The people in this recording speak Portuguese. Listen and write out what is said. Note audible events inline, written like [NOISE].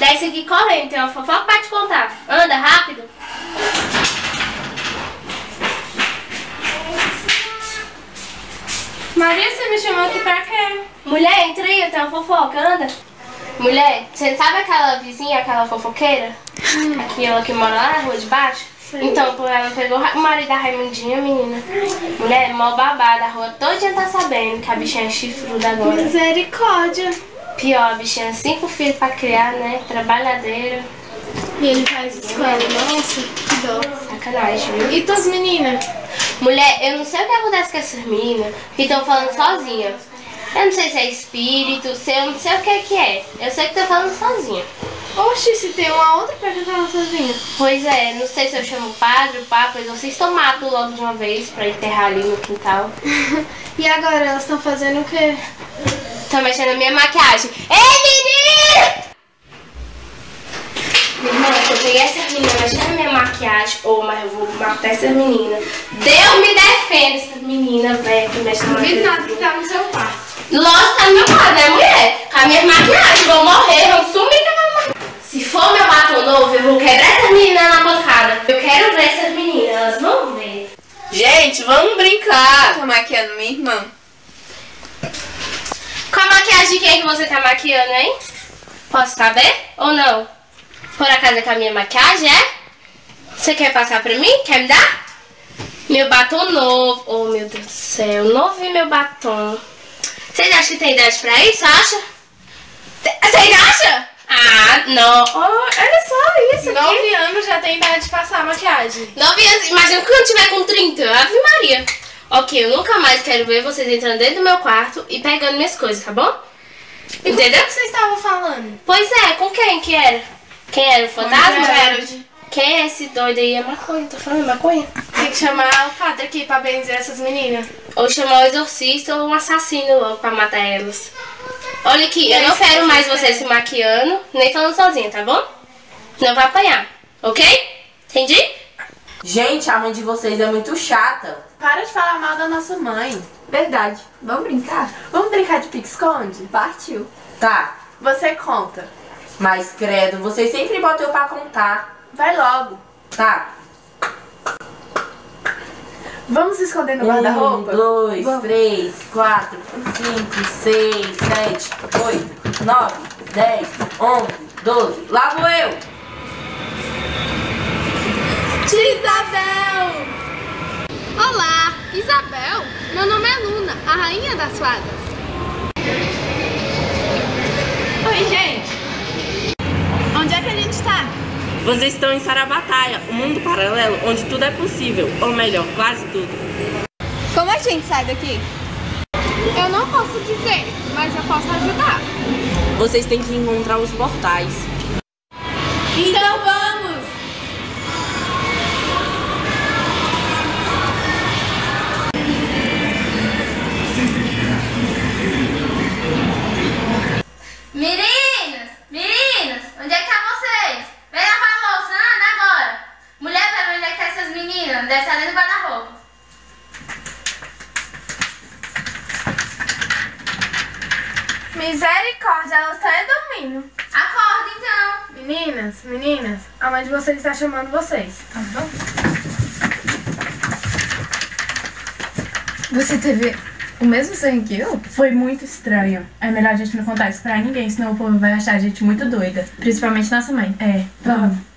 desce aqui correndo, tem uma fofoca pra te contar. Anda, rápido. Maria, você me chamou aqui pra quê? Mulher, entra aí, eu tenho uma fofoca, anda. Mulher, você sabe aquela vizinha, aquela fofoqueira? Aquela que mora lá na rua de baixo? Então, pô, ela pegou o marido da Raimundinha, menina. Mulher, mó babada, a rua todinha tá sabendo que a bichinha é chifruda agora. Misericórdia. Pior, bichinha cinco filhos pra criar, né? Trabalhadeira. E ele faz isso com ela. Nossa, que dó. Sacanagem, viu? E tuas meninas? Mulher, eu não sei o que acontece com essas meninas que estão falando sozinha. Eu não sei se é espírito, se eu não sei o que que é. Eu sei que tô falando sozinha. Oxi, se tem uma outra pra que ela sozinha. Pois é, não sei se eu chamo o padre, o papa, eles vocês estão mato logo de uma vez pra enterrar ali no quintal. [LAUGHS] E agora, elas estão fazendo o quê? Estão mexendo na minha maquiagem. Ei, menina! Minha irmã, se eu pegar essa menina mexendo na minha maquiagem, ou mas eu vou matar essa menina. Deus me defenda essa menina, velho, que mexe na maquiagem. nada que tá no seu quarto. Lógico, tá no meu lado, né, mulher? Com a minha maquiagem, vou morrer, vou sumir com a minha maquiagem. Se for meu batom novo, eu vou quebrar essas meninas na pancada. Eu quero ver essas meninas, elas vão ver. Gente, vamos brincar. Tô maquiando minha irmã. Qual a maquiagem de quem que você tá maquiando, hein? Posso saber ou não? Por acaso é com a minha maquiagem, é? Você quer passar pra mim? Quer me dar? Meu batom novo. Oh, meu Deus do céu. Novo e meu batom. Vocês acham que tem idade pra isso? Acha? Vocês acham? Ah, não. Oh, olha só isso aqui. Nove anos já tem idade de passar a maquiagem. Nove anos. Imagina quando eu tiver com 30. Ave Maria. Ok, eu nunca mais quero ver vocês entrando dentro do meu quarto e pegando minhas coisas, tá bom? Entendeu? O que vocês estavam falando? Pois é, com quem que era? Quem era o fantasma? Gerald. Quem é esse doido aí? É maconha, tô falando maconha. Tem que chamar o padre aqui pra benzer essas meninas. Ou chamar o exorcista ou um assassino logo pra matar elas. Olha aqui, eu não quero mais vocês você se maquiando, nem falando sozinha, tá bom? Não vai apanhar, ok? Entendi? Gente, a mãe de vocês é muito chata. Para de falar mal da nossa mãe. Verdade. Vamos brincar? Vamos brincar de pique-esconde? Partiu. Tá, Você conta. mas credo, vocês sempre botam eu pra contar. Vai logo. Tá. Vamos se esconder no Um, guarda-roupa? dois, Vamos. três, quatro, cinco, seis, sete, oito, nove, dez, onze, doze. Lá vou eu! Tia Isabel! Olá, Isabel. Meu nome é Luna, a rainha das fadas. Oi, gente. Onde é que a gente tá? Vocês estão em Sarabataia, um mundo paralelo onde tudo é possível, ou melhor, quase tudo. Como a gente sai daqui? Eu não posso dizer, mas eu posso ajudar. Vocês têm que encontrar os portais. Então vamos! Deve estar dentro do guarda-roupa. Misericórdia, elas estão é dormindo. Acorda então! Meninas, meninas, a mãe de vocês está chamando vocês, tá bom? Você teve o mesmo sonho que eu? Foi muito estranho. É melhor a gente não contar isso pra ninguém, senão o povo vai achar a gente muito doida. Principalmente nossa mãe. É, vamos.